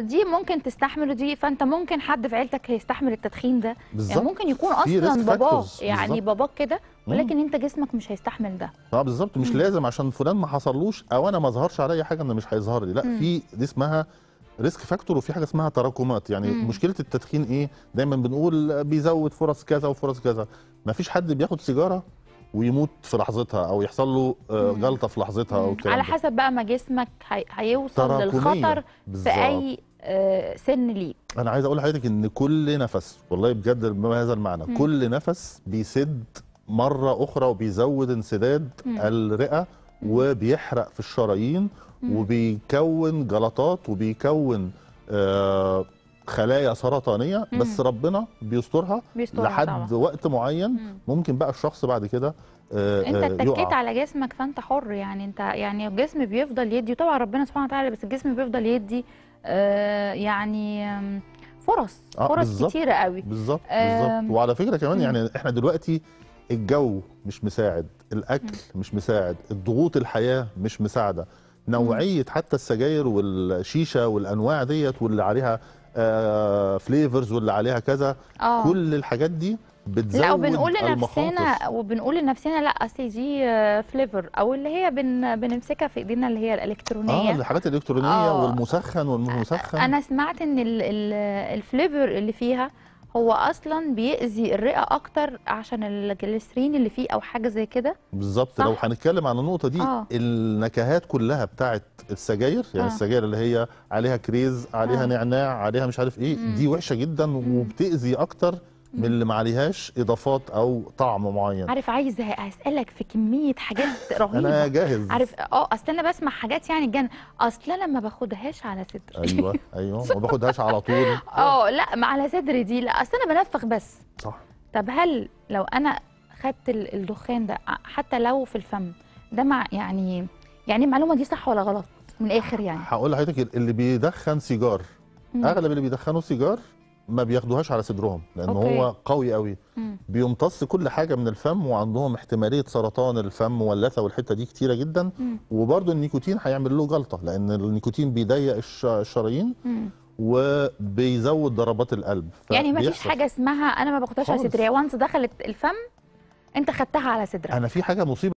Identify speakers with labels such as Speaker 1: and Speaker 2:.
Speaker 1: دي ممكن تستحمل دي فانت ممكن حد في عيلتك هيستحمل التدخين ده
Speaker 2: بالظبط
Speaker 1: يعني ممكن يكون
Speaker 2: أصلا
Speaker 1: باباه. يعني. باباك كده
Speaker 2: مم.
Speaker 1: ولكن انت جسمك مش هيستحمل ده
Speaker 2: آه بالظبط مش
Speaker 1: مم.
Speaker 2: لازم عشان فلان ما حصلوش أو أنا ما ظهرش عليا حاجة ان مش هيظهر لي لا
Speaker 1: مم.
Speaker 2: في دي اسمها risk factor وفي حاجة اسمها تراكمات يعني
Speaker 1: مم.
Speaker 2: مشكلة التدخين إيه دايما بنقول بيزود فرص كذا وفرص كذا ما فيش حد بياخد سيجارة ويموت في لحظتها أو يحصل له آه،. جلطه في لحظتها أو
Speaker 1: على. حسب بقى ما جسمك هي... هيوصل. للخطر في
Speaker 2: بالظبط.
Speaker 1: أي آه، سن ليك
Speaker 2: أنا عايز أقول لحضرتك إن كل نفس والله بجد بهذا المعنى
Speaker 1: مم.
Speaker 2: كل نفس بيسد مرة أخرى وبيزود انسداد
Speaker 1: مم.
Speaker 2: الرئة وبيحرق في الشرايين. وبيكون جلطات وبيكون آه خلايا سرطانية
Speaker 1: مم.
Speaker 2: بس ربنا بيسترها
Speaker 1: بيسترها
Speaker 2: لحد
Speaker 1: طبعا.
Speaker 2: وقت معين
Speaker 1: مم.
Speaker 2: ممكن بقى الشخص بعد كده آه
Speaker 1: انت
Speaker 2: آه،
Speaker 1: اتكيت
Speaker 2: يقع
Speaker 1: على جسمك فانت حر يعني انت يعني الجسم بيفضل يدي وطبعا ربنا سبحانه وتعالى بس الجسم بيفضل يدي آه يعني فرص
Speaker 2: آه،
Speaker 1: فرص
Speaker 2: بالظبط.
Speaker 1: كتيرة قوي
Speaker 2: بالظبط بالظبط وعلى فكرة كمان
Speaker 1: مم.
Speaker 2: يعني إحنا دلوقتي الجو مش مساعد الأكل مش مساعد الضغوط الحياة مش مساعدة نوعية حتى السجاير والشيشة والأنواع ديت واللي عليها فليفرز واللي عليها كذا
Speaker 1: آه.
Speaker 2: كل الحاجات دي بتزود
Speaker 1: لا وبنقول لنفسنا وبنقول لنفسنا لا أصل دي آه، flavor أو اللي هي بن بنمسكها في إيدينا اللي هي
Speaker 2: آه
Speaker 1: الالكترونيه
Speaker 2: الحاجات الإلكترونية
Speaker 1: آه.
Speaker 2: والمسخن والمسخن
Speaker 1: أنا سمعت إن ال- ال- ال flavor اللي فيها هو أصلا بيأذي الرئة أكتر عشان الجليسرين اللي فيه أو حاجة زي كده
Speaker 2: بالظبط؟ لو هنتكلم عن النقطة دي
Speaker 1: آه.
Speaker 2: النكهات كلها بتاعت السجاير يعني
Speaker 1: آه.
Speaker 2: السجاير اللي هي عليها كريز عليها
Speaker 1: آه.
Speaker 2: نعناع عليها مش عارف إيه
Speaker 1: مم.
Speaker 2: دي وحشة جدا وبتأذي أكتر من اللي ما عليهاش إضافات أو طعم معين.
Speaker 1: عارف عايزه أسألك في كمية حاجات
Speaker 2: أنا
Speaker 1: رهيبة.
Speaker 2: جاهز.
Speaker 1: عارف آه أصل أنا بسمع حاجات يعني جن أصل أنا ما باخدهاش على صدري.
Speaker 2: أيوه أيوه ما باخدهاش على طول.
Speaker 1: آه لأ ما على صدري دي لأ أصل أنا بنفخ بس.
Speaker 2: صح.
Speaker 1: طب هل لو أنا خدت ال- الدخان ده حتى لو في الفم ده مع يعني يعني المعلومة دي صح ولا غلط؟ من الآخر يعني.
Speaker 2: هقول لحضرتك اللي بيدخن سيجار. أغلب اللي بيدخنوا سيجار ما بياخدوهاش على صدرهم لأن
Speaker 1: أوكي.
Speaker 2: هو قوي قوي
Speaker 1: مم.
Speaker 2: بيمتص كل حاجة من الفم وعندهم احتمالية سرطان الفم واللثة والحتة دي كتيرة جدا
Speaker 1: مم.
Speaker 2: وبرده النيكوتين هيعمل له جلطة لأن النيكوتين بيضيق الش- الشرايين. وبيزود ضربات القلب
Speaker 1: يعني ما فيش حاجة اسمها أنا ما باخدهاش على. صدري وانس دخلت الفم أنت خدتها على صدرك
Speaker 2: أنا في حاجة مصيبة